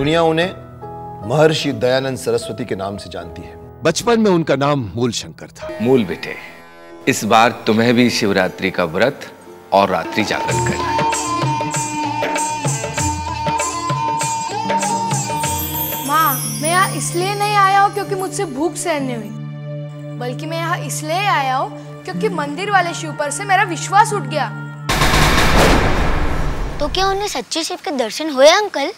दुनिया उन्हें महर्षि दयानंद सरस्वती के नाम से जानती है। बचपन में उनका नाम मूल शंकर था। मूल बेटे इस बार तुम्हें भी शिवरात्रि का व्रत और रात्रि जागरण करना है। माँ मैं यहाँ इसलिए नहीं आया हूँ क्योंकि मुझसे भूख सहन नहीं हुई। बल्कि मैं यहाँ इसलिए आया हूँ क्योंकि मंदिर वाले शिव पर से मेरा विश्वास उठ गया। तो क्या उन्हें सच्चे शिव के दर्शन हुए अंकल?